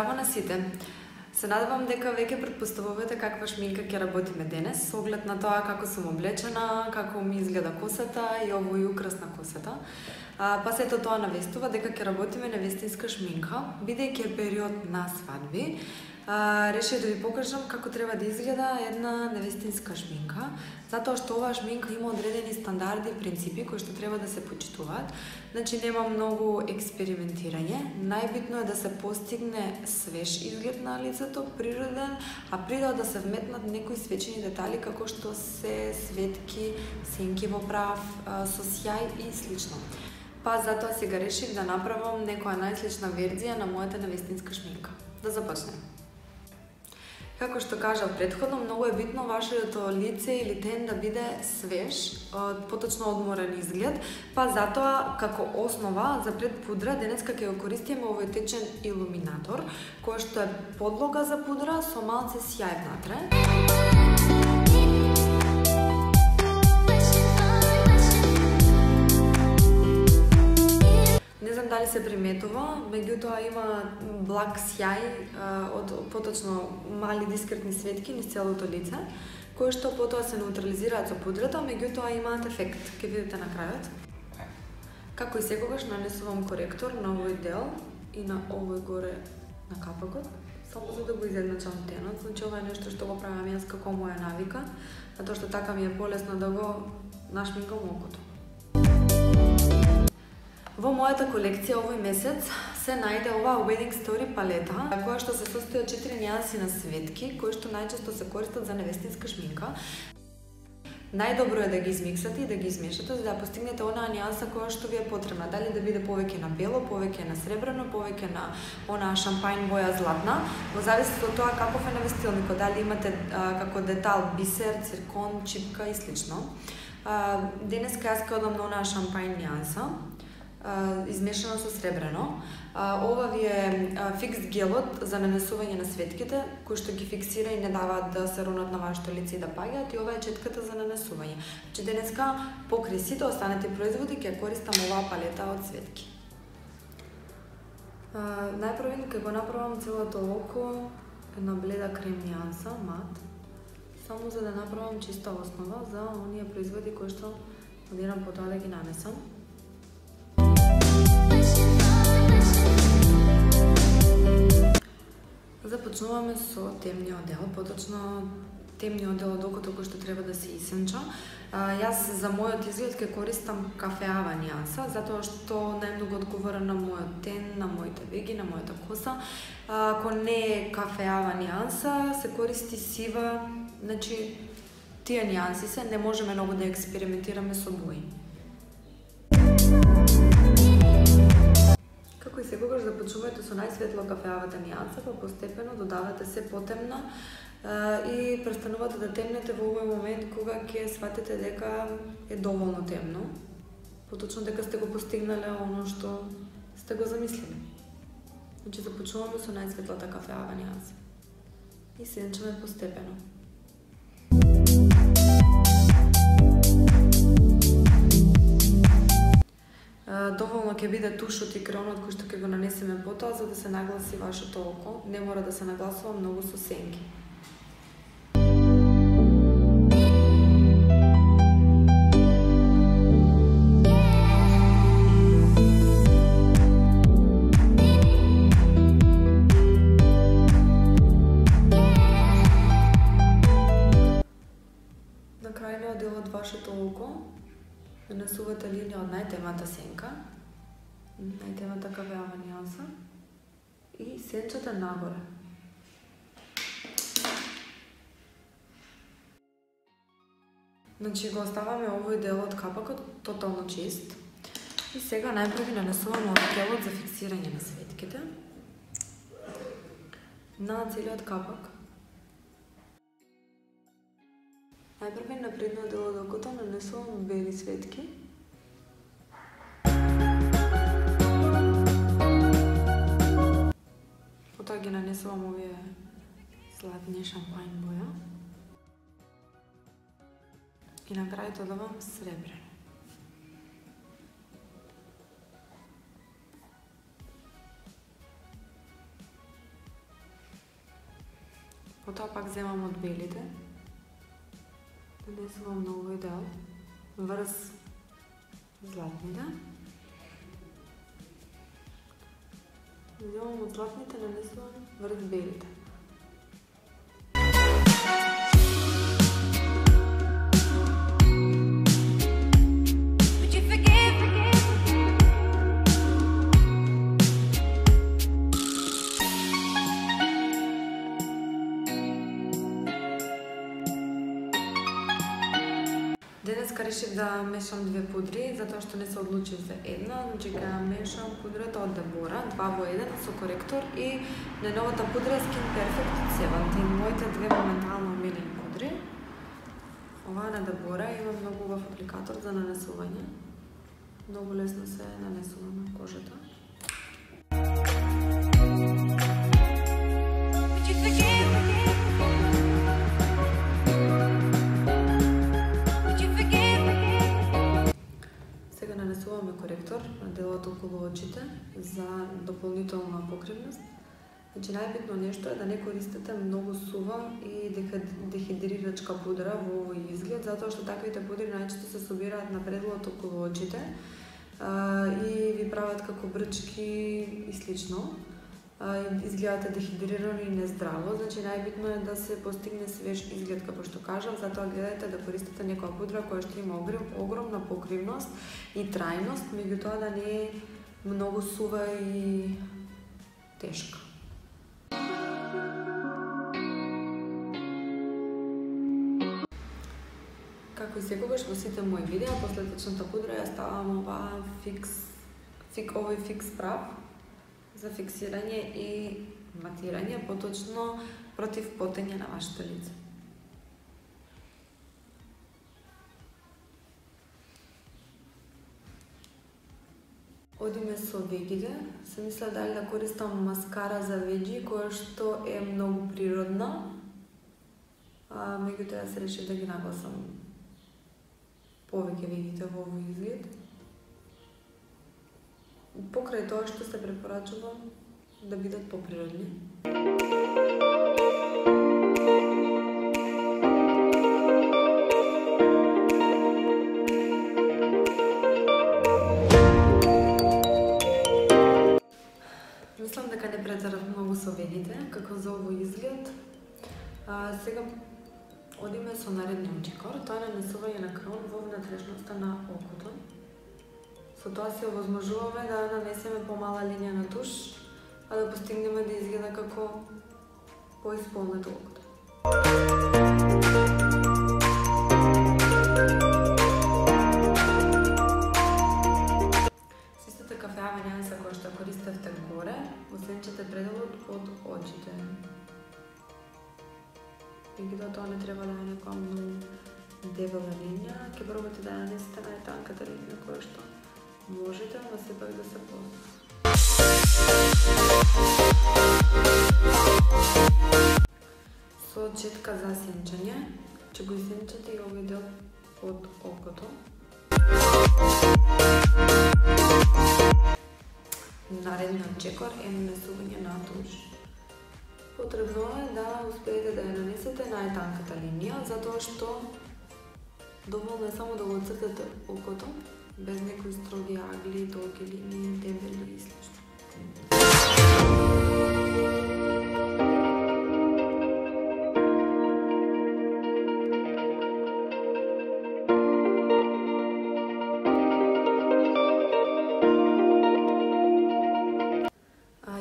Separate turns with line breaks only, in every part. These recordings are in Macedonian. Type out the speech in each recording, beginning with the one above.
Здраво на сите! Се надевам дека веќе предпоставувате каква шминка ќе работиме денес, со оглед на тоа како сум облечена, како ми изгледа косата и овој украс на косата. А, па сето тоа навестува дека ќе работиме невестинска шминка, бидејќи е период на свадби а, решив да ви покажам како треба да изгледа една невестинска шминка, затоа што оваа шминка има одредени стандарди и принципи кои што треба да се почитуваат. Значи нема многу експериментирање. Најбитно е да се постигне свеж изглед на лицето, природен, а придал да се вметнат некои свечени детали како што се светки, сенки во прав, со сјај и слично. Па затоа сега решив да направам некоја најслична верзија на мојата невестинска шминка. Да започнем. Како што кажав предходно, многу е битно вашето лице или тен да биде свеж, поточно одморен изглед, па затоа како основа за пред пудра денеска ќе го користиме овој течен илуминатор, кој што е подлога за пудра со малце сјај внатре. Дали се приметува, меѓутоа има благ сјај од поточно мали дискретни светки низ целото лице, кои што потоа се неутрализираат со пудрата, меѓутоа имаат ефект, ќе видите на крајот. Како и секогаш нанесувам коректор на овој дел и на овој горе на капакот, само за да го изедначам тенот, значи ова е нешто што го правам јас како моја навика, затоа што така ми е полесно да го нашмигам окото. Во мојата колекција овој месец се најде оваа Wedding Story палета, која што се состои од 4 нијанси на светки, кои што најчесто се користат за невестинска шминка. Најдобро е да ги измиксате и да ги измешате за да постигнете онаа нијанса која што ви е потребна. Дали да биде повеќе на бело, повеќе на сребрено, повеќе на онаа шампајн боја златна, во зависност од тоа каков е навестилникот, дали имате а, како детал бисер, циркон, чипка и слично. А, денеска јас ке одам на онаа шампајн нијанса измешано со сребрено. Ова ви е фикс гелот за нанесување на светките, кој што ги фиксира и не даваат да се ронат на вашето лице и да паѓаат и ова е четката за нанесување. Че значи, денеска покрај сите останати производи ќе користам оваа палета од светки. најпрво ќе го направам целото око една бледа крем нијанса, мат, само за да направам чиста основа за оние производи кои што планирам потоа да ги нанесам. Започнуваме со темниот дел, поточно темниот дел од окото кој што треба да се исенча. јас за мојот изглед ке користам кафеава нијанса, затоа што најмногу одговара на мојот тен, на моите веги, на мојата коса. ако не е кафеава нијанса, се користи сива, значи тие нијанси се, не можеме многу да експериментираме со бои. Како и секогаш започнувајте со најсветло кафеавата нијанса, па постепено додавате се потемна и престанувате да темнете во овој момент кога ќе сватите дека е доволно темно, поточно дека сте го постигнале оно што сте го замислили. Значи започнуваме со најсветлата кафеава нијанса. И сенчаме постепено. Доволно ќе биде тушот и креонот кој што ќе го нанесеме потоа за да се нагласи вашето око. Не мора да се нагласува многу со сенки. Најтемната кавеава нијанса и сенчате нагоре. Значи го оставаме овој дел од капакот тотално чист. И сега најпрво нанесуваме од за фиксирање на светките на целиот капак. Најпрво на предниот дел од окото нанесувам бели светки. Ќе нанесувам овие златни шампањ боја. И на крајот одавам сребрено. Потоа пак земам од белите. Нанесувам на овој дел врз златните. Земам од златните, нанесувам врз белите. Денеска решив да мешам две пудри, затоа што не се одлучив за една, значи ќе мешам пудрата од Дебора, два во еден, со коректор и на новата пудра Skin Perfect 17, моите две моментално омилени пудри. Оваа на Дебора има многу убав апликатор за нанесување. Многу лесно се нанесува на кожата. Коректор на делот околу очите за дополнителна покривност. Значи најбитно нешто е да не користите многу сува и дехидрирачка пудра во овој изглед, затоа што таквите пудри најчесто се собираат на предлот околу очите а, и ви прават како брчки и слично изгледате дехидрирано и нездраво, значи најбитно е да се постигне свеж изглед, како што кажав, затоа гледајте да користите некоја пудра која што има огром, огромна покривност и трајност, меѓутоа да не е многу сува и тешка. Како и секогаш во сите мои видеа, после течната пудра ја ставам оваа фикс, фик, овој фикс прав, за фиксирање и матирање, поточно против потење на вашето лице. Одиме со вегите. Се мисла дали да користам маскара за веджи, која што е многу природна. А, меѓутоа да се решив да ги нагласам повеќе вегите во овој изглед покрај тоа што се препорачува да бидат поприродни. Мислам дека не претерав многу со вените, како за овој изглед. А, сега одиме со наредниот чекор, тоа е нанесување на крон во внатрешноста на окото. Со тоа се овозможуваме да нанесеме помала линија на туш, а да постигнеме да изгледа како поисполнет окото. Систата кафеава нјанса која што користевте горе, осенчете пределот од очите. Бидејќи тоа не треба да е некоја многу дебела линија, ќе пробате да нанесете најтанката линија која што можете, но сепак да се познат. Со четка за сенчање, ќе го изсенчате и овој дел од окото. Наредниот чекор е нанесување на туш. Потребно е да успеете да ја нанесете најтанката линија, затоа што доволно е само да го цртате окото без некои строги агли, долги линии, дебели и слично.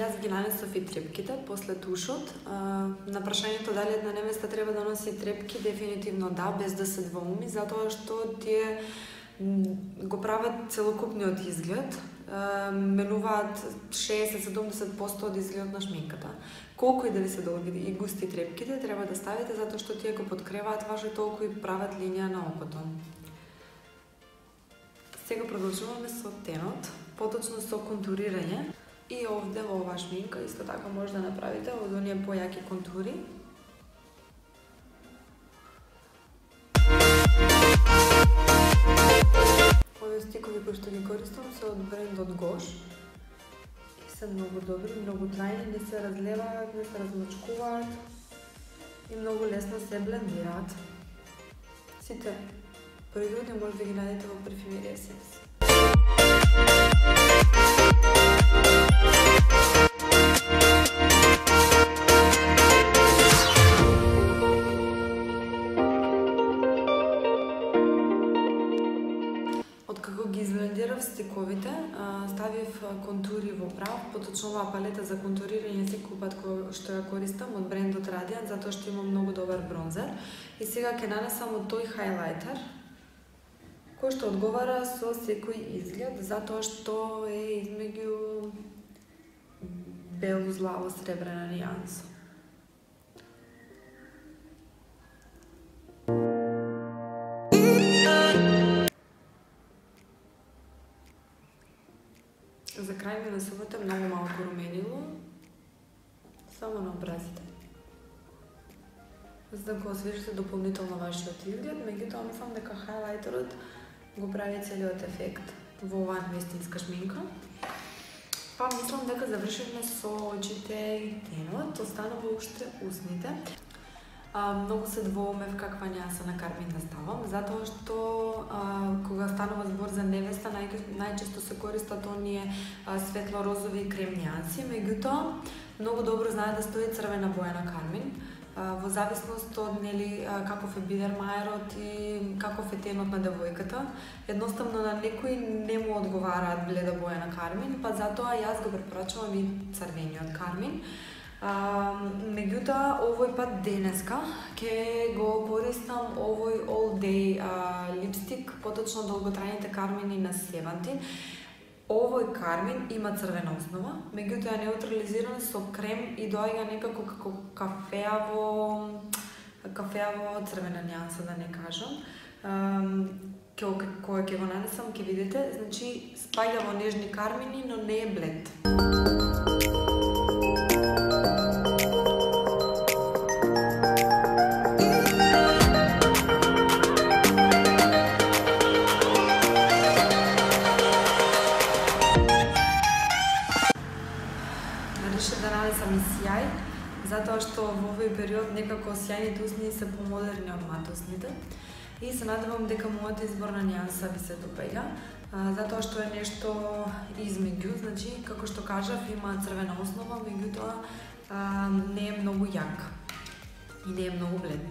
Јас ги нанесов и трепките после тушот. На прашањето дали една невеста треба да носи трепки, дефинитивно да, без да се двоуми, затоа што тие го прават целокупниот изглед, менуваат 60-70% од изгледот на шминката. Колку и дали се долги и густи трепките, треба да ставите затоа што тие го подкреваат ваше толку и прават линија на окото. Сега продолжуваме со тенот, поточно со контурирање. И овде во оваа шминка исто така може да направите од оние појаки контури, стикови кои што ги користам се од брендот Гош и се многу добри, многу трајни, не се разлеваат, не се размачкуваат и многу лесно се блендираат. Сите производи може да ги најдете во парфюмерија Сенс. Прав, поточно оваа палета за контурирање секој пат кој што ја користам од брендот Radiant, затоа што има многу добар бронзер. И сега ќе нанесам од тој хайлайтер, кој што одговара со секој изглед, затоа што е измеѓу бело злаво сребрена нијанса. Крај ми насувате многу малку руменило, само на образите. За да го освежите дополнително вашиот изглед, меѓутоа мислам дека хайлайтерот го прави целиот ефект во оваа вестинска шминка. Па мислам дека завршивме со очите и тенот, останува уште усните. А, многу се двоуме в каква нјанса на Кармин да ставам, затоа што а, кога станува збор за невеста, нај, најчесто се користат оние светло-розови крем нјанси. меѓутоа многу добро знае да стои црвена боја на Кармин, а, во зависност од нели каков е бидермаерот и каков е тенот на девојката. Едноставно на некои не му одговараат бледа боја на Кармин, па затоа јас го препорачувам и црвениот Кармин. А, меѓутоа, овој пат денеска ќе го користам овој All Day а, липстик, поточно долготрајните кармини на Севантин. Овој кармин има црвена основа, меѓутоа е неутрализиран со крем и доаѓа некако како кафеаво кафеаво црвена нијанса да не кажам. Кога ќе го нанесам ќе видите, значи спаѓа во нежни кармини, но не е блед. што во овој период некако сјајните усни се помодерни од матосните и се надевам дека мојата изборна нијанса ви се допаѓа, затоа што е нешто измеѓу, значи, како што кажав, има црвена основа, меѓутоа не е многу јак и не е многу блед.